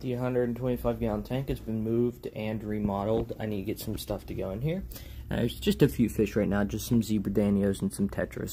The 125 gallon tank has been moved and remodeled. I need to get some stuff to go in here. Uh, there's just a few fish right now, just some zebra danios and some tetras.